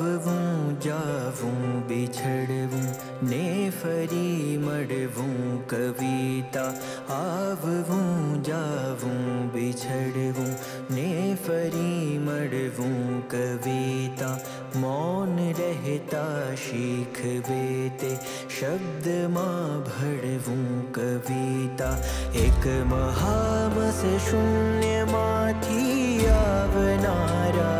आवूँ जावूँ, बिछड़वूँ ने फरी मड़वूँ, कविता आवूँ जावूँ, बिछड़वूँ ने फरी मड़वूँ, कविता मौन रहता सीख बेते शब्द माँ भड़वूँ, कविता एक महाम से शून्य माथी आवनारा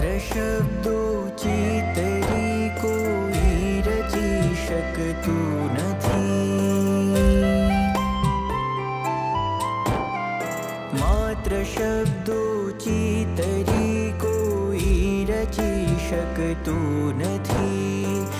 मात्र शब्दों ची तेरी कोई रची शक तू न थी मात्र शब्दों तेरी कोई रची शक तू न थी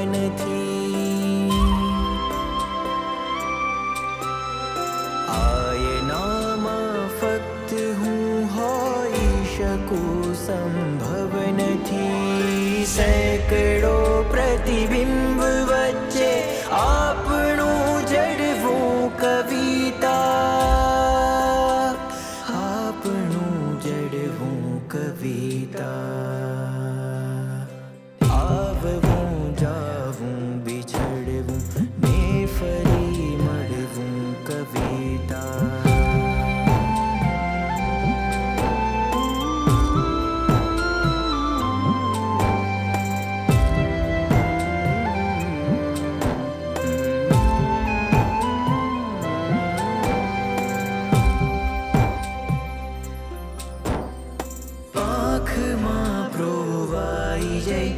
को संभव न थी सैकड़ों प्रतिबिंब बच्चे आपणो जड़वो कविता। जड़ जड़वो कविता।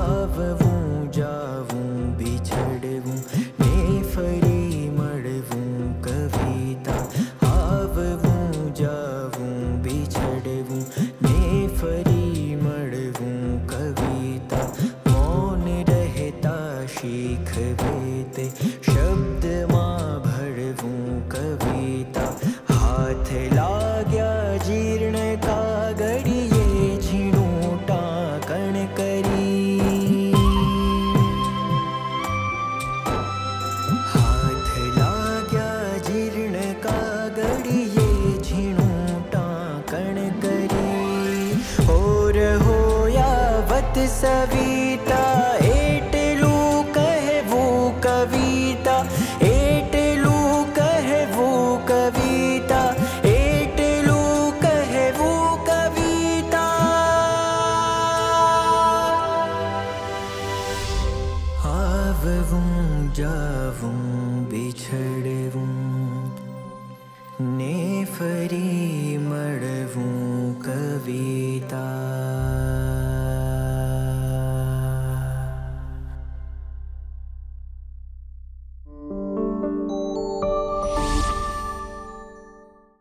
love of बात सविता एटलू कह वो कविता एटलू कह वो कविता एटलू कह वो कविता। आवूं जाऊ बिछड़ू ने फरी